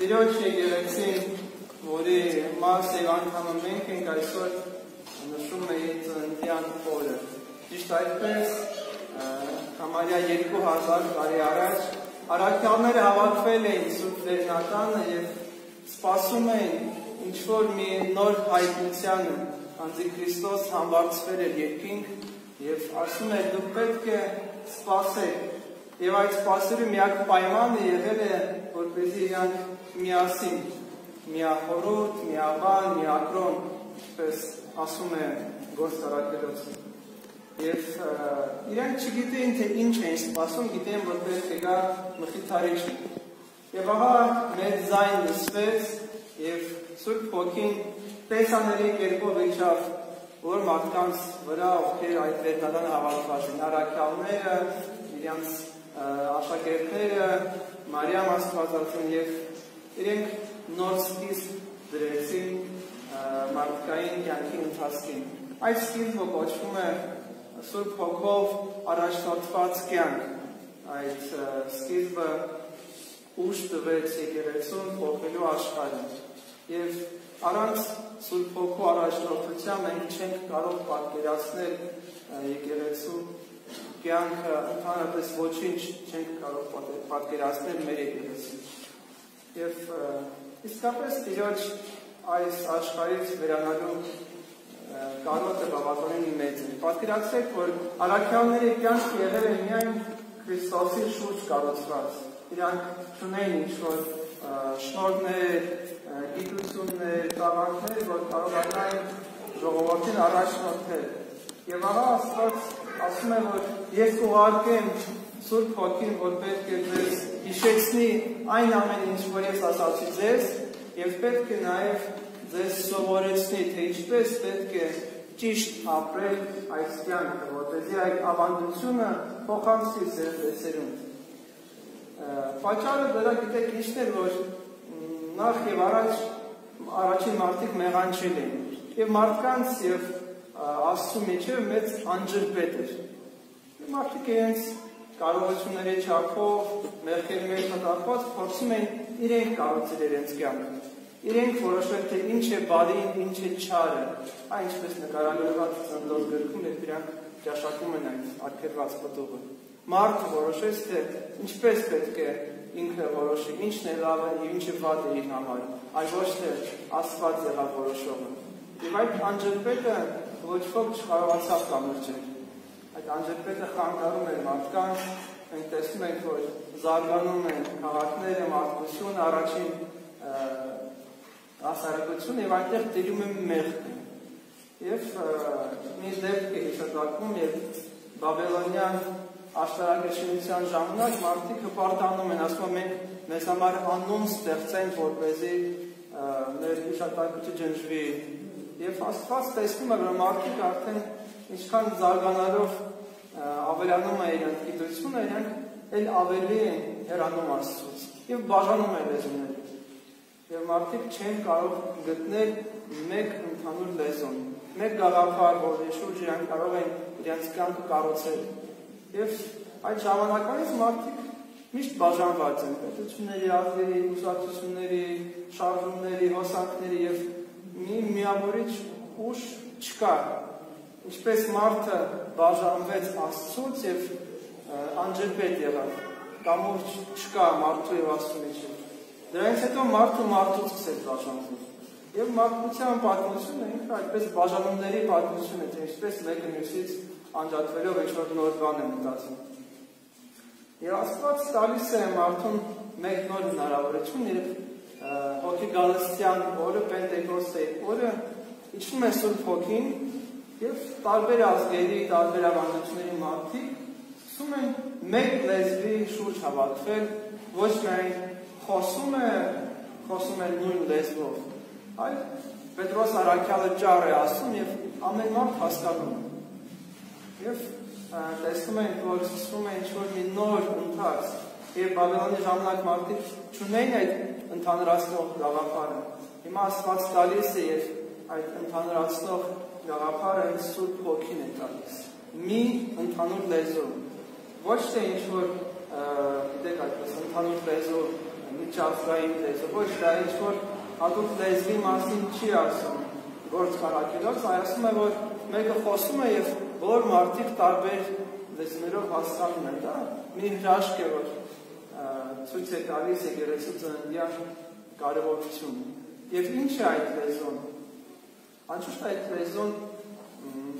Տիրոջ եկեղեցին, որի մաս եւ անդամը մենք ենք այսօր նշում էի ծննդյան օրը։ Ճիշտ այդպես համարյա 2000 տարի առաջ արաքյալները հավաքվել էին Սուրբ Վերնատանը եւ սպասում էին ինչ որ մի նոր հայտնությանը, անձի Քրիստոս համբարձվել էր երկինք եւ ասում էր դուք պետք է սպասեք։ Եվ այդ սպասելու միակ պայմանը եղել է որպեսզի իրանք միասին միախորոտ, միաբան, միակրոն, ինչպես ասում է գործարակերոցը։ Եվ իրենք չգիտեին թե ինչ են սպասում, գիտեն որ պետք է գա մխիթարիչ։ Եվ ահա մեր զայն լսվեց եւ Սուրբ Հոգին տեսաների կերպով իջավ որ մարդկանց վրա ովքեր այդ վերնադանը հավաքված են, առաքյալները, իրենց աշակերտները, Մարիամ Աստվածածուն եւ իրենք նոր սկիզբ դրեցին մարդկային կյանքի ընթացքին։ Այս սկիզբը կոչվում է Սուրբ Հոգով առաջնորդված կյանք։ Այդ սկիզբը ուշ տվեց եկեղեցուն փոխելու աշխարհը։ Եվ առանց Սուրբ Հոգու առաջնորդության մենք չենք կարող պատկերացնել եկեղեցու կյանքը ընդհանրապես ոչինչ չենք կարող պատկերացնել մեր եկեղեցին։ Եվ իսկապես Տիրոջ այս աշխարհից վերանալու կարոտը բավականին մեծ է։ Պատկերացրեք, որ արաքյալների կյանքը եղել է միայն Քրիստոսի շուրջ կառուցված։ Իրանք ունեն ինչ-որ շնորհներ, գիտություններ, տաղանդներ, որ կարողանային ժողովրդին առաջնորդել։ Եվ ահա Աստված ասում է, որ ես ուղարկեմ Սուրբ Հոգին, որ պետք է ձեզ հիշեցնի այն ամեն ինչ, որ ես ասացի ձեզ, եւ պետք է նաեւ ձեզ սովորեցնի, թե ինչպես պետք է ճիշտ ապրել այս կյանքը, որպեսզի այդ ավանդությունը փոխանցի ձեր դեսերունդ։ Պաճառը դրա գիտեք ինչն է, որ նախ եւ առաջ առաջին մարդիկ մեղանչել էին եւ մարդկանց եւ Աստծո միջև մեծ անջրպետ էր։ Մարդիկ իրենց կարողությունների չափով, մեղքերի մեջ մտածված փորձում էին իրենք կառուցել իրենց կյանքը իրենք որոշել թե ինչ է բարին, ինչ է չարը, այն ինչպես նկարագրված ծննդոց գրքում է դրանք ճաշակում են այդ արգելված պտուղը։ Մարդը որոշեց թե ինչպես պետք է ինքը որոշի, ինչն է լավը եւ ինչը վատ է իր համար, այլ ոչ թե Աստված եղավ որոշողը։ Եվ այդ անջրպետը ոչ ոք չկարողացավ կամրջել։ Այդ անջրպետը խանգարում էր մարդկանց, մենք տեսնում ենք, որ զարգանում են քաղաքները, մարդկությունը, առաջին հասարակություն եւ այնտեղ տիրում է մեղքը։ Եվ մի դեպք է հիշատակվում եւ Բաբելոնյան աշտարակաշինության ժամանակ մարդիկ հպարտանում են, ասում են մենք մեզ համար անուն ստեղծենք, որպեսզի մեր հիշատակությունը ջնջվի։ Եվ Աստված տեսնում է, որ մարդիկ արդեն ինչքան զարգանալով ավելանում է իրենց գիտությունը, իրենք էլ ավելի են հեռանում Աստծուց եւ բաժանում են լեզուները եւ մարդիկ չեն կարող գտնել մեկ ընդհանուր լեզուն, մեկ գաղափար, որի շուրջ իրանք կարող են իրենց կյանքը կառուցել։ Եվ այդ ժամանակվանից մարդիկ միշտ բաժանված են պետությունների, ազգերի, կուսակցությունների, շարժումների, հոսանքների եւ մի միավորիչ ուժ չկա։ Ինչպես մարդը բաժանվեց Աստծուց եւ անջրպետ եղավ, կամուրջ չկա մարդու եւ Աստծու միջեւ Դրանից հետո մարդը մարդուց սկսեց բաժանվել։ Եվ մարդկության պատմությունը ինքը այդպես բաժանումների պատմություն է, թե ինչպես մեկը մյուսից անջատվելով ինչ-որ նոր բան է մտածում։ Եվ Աստված տալիս է մարդուն մեկ նոր հնարավորություն, երբ հոգի գալստյան օրը Պենտեկոստե օրը իջնում է Սուրբ Հոգին եւ տարբեր ազգերի, տարբեր ավանդությունների մարդիկ սկսում են մեկ լեզվի շուրջ հավաքվել, ոչ միայն խոսում է, խոսում է նույն լեզվով, այլ Պետրոս Արաքյալը ճար է ասում եւ ամեն մարդ հասկանում է։ Եվ տեսնում ենք, որ սկսվում է ինչ-որ մի նոր ընթաց, եւ Բաբելոնի ժամանակ մարդիկ չունեին այդ ընդհանրացնող գաղափարը։ Հիմա Աստված տալիս է եւ այդ ընդհանրացնող գաղափարը ինձ Սուրբ Հոգին է տալիս։ Մի ընդհանուր լեզու։ Ոչ թե ինչ որ գիտեք այդպես ընդհանուր լեզու միջազգային լեզու, ոչ դա ինչ որ հատուկ լեզվի մասին չի ասում գործ կարակելոց, այ ասում է, որ մեկը խոսում է եւ բոլոր մարդիկ տարբեր լեզուներով հասկանում են, դա մի հրաշք է, որ ցույց է տալիս եկեղեցու ծննդյան կարևորությունը։ Եվ ինչ է այդ լեզուն։ Անշուշտ այդ լեզուն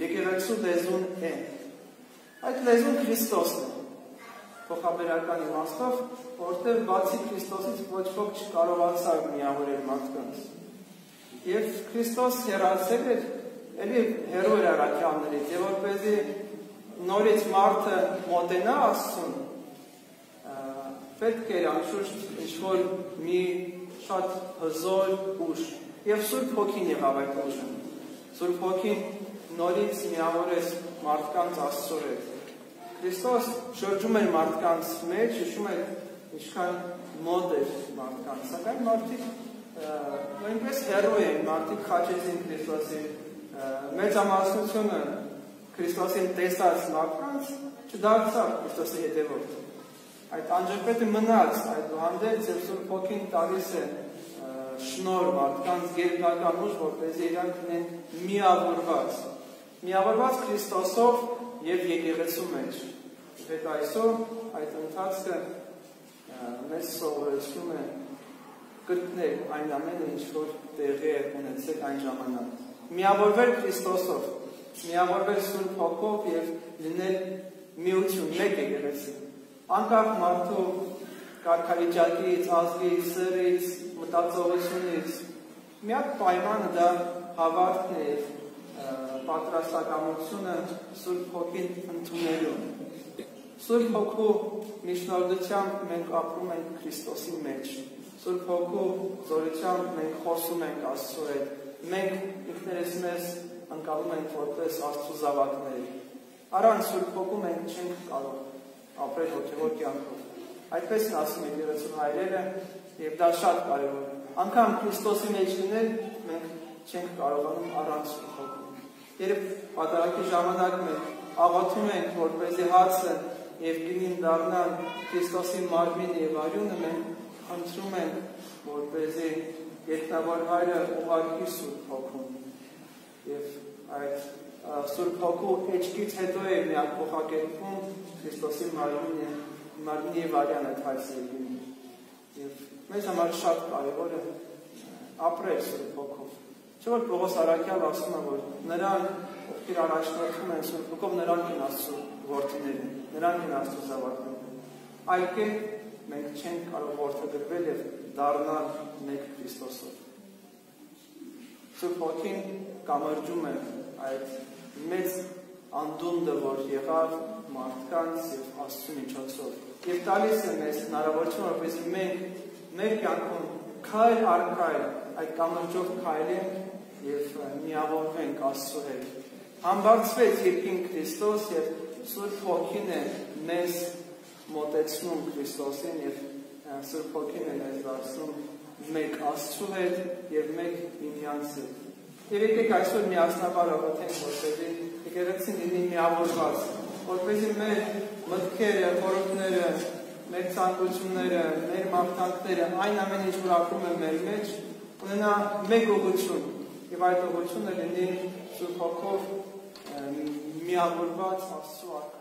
եկեղեցու լեզուն է։ Այդ լեզուն Քրիստոսն է։ Փոխաբերական իմաստով, որտեղ բացի Քրիստոսից ոչ ոք չկարողացավ միավորել մարդկանց։ Եվ Քրիստոս հերացել էր, ելի հերո էր առաքյալներից, եւ որպեսզի նորից մարդը մոտենա Աստծուն, պետք էր անշուշտ ինչ-որ մի շատ հզոր ուժ եւ Սուրբ Հոգին եղավ այդ ուժը։ Սուրբ Հոգին նորից միավորեց մարդկանց Աստծո հետ։ Քրիստոս շրջում էր մարդկանց մեջ, հիշում էր ինչքան մոտ էր մարդկանց, սակայն մարդիկ նույնպես հերո էին, մարդիկ խաչեցին Քրիստոսի մեծամասնությունը Քրիստոսին տեսած մարդկանց չդարձավ Քրիստոսի հետևորդ այդ անջրպետը մնաց, այդ հանդերձ եւ Սուրբ Հոգին տալիս է շնոր մարդկանց գերբական ուժ, որպեսզի իրանք լինեն միավորված։ Միավորված Քրիստոսով եւ եկեղեցու մեջ։ Հետ այսօր այդ ընթացքը մեզ սովորեցնում է կրկնել այն ամենը, ինչ որ տեղի է ունեցել այն ժամանակ։ Միավորվել Քրիստոսով, միավորվել Սուրբ Հոգով եւ լինել միություն մեկ եկեղեցի անկախ մարդու կարգավիճակից, ազգի, սրից, մտածողությունից միակ պայմանը դա հավատքն է պատրաստակամությունը Սուրբ Հոգին ընդունելու։ Սուրբ Հոգու միջնորդությամբ մենք ապրում ենք Քրիստոսի մեջ։ Սուրբ Հոգու զորությամբ մենք խոսում ենք Աստծո հետ։ Մենք ինքներս մեզ ընկալում ենք որպես Աստծո զավակներ։ Առանց Սուրբ Հոգու մենք չենք կարող ապրել հոգևոր կյանքով։ Այդպես են ասում եկեղեցու հայրերը, եւ դա շատ կարեւոր է։ Անկամ Քրիստոսի մեջ լինել մենք չենք կարողանում առանց հոգու։ Երբ պատահակի ժամանակ մենք աղոթում ենք, որպեսզի հացը եւ գինին դառնան Քրիստոսի մարմինը եւ արյունը, մենք խնդրում ենք, որպեսզի երկնավոր հայրը ուղարկի Սուրբ Հոգուն։ Եվ այդ Սուրբ Հոգու էջքից հետո է միակ փոխակերպվում Քրիստոսի մարմինը, մարմինի եւ արյան այդ հայսերին։ Եվ մեզ համար շատ կարևոր է ապրել Սուրբ Հոգով։ Չէ՞ որ Պողոս Արաքյալ ասում է, որ նրան, ովքեր առաջնորդվում են Սուրբ Հոգով, նրանք են Աստծո որդիները, նրանք են Աստծո զավակները։ Այլ մենք չենք կարող որդեգրվել եւ դառնալ մեկ Քրիստոսով։ Սուրբ Հոգին կամրջում է այդ մեծ անդունդը, որ եղավ մարդկանց եւ Աստծո միջոցով։ Եվ տալիս է մեզ հնարավորություն, որպեսզի մենք մեր կյանքում քայլ առ քայլ այդ կամրջով քայլենք եւ միավորվենք Աստծո հետ։ Համբարձվեց Երկին Քրիստոս եւ Սուրբ Հոգին է մեզ մոտեցնում Քրիստոսին եւ Սուրբ Հոգին է մեզ դարձնում մեկ Աստծո հետ եւ մեկ միմյանց հետ։ Եվ եկեք այսօր միասնաբար աղոթենք, որպեսզի եկեղեցին լինի միավորված, որպեսզի մեր մտքերը, խորհուրդները, մեր ցանկությունները, մեր մաղթանքները, այն ամենը, ինչ որ ապրում է մեր մեջ, ունենա մեկ ուղղություն, եւ այդ ուղղությունը լինի Սուրբ Հոգով միավորված Աստծո արքա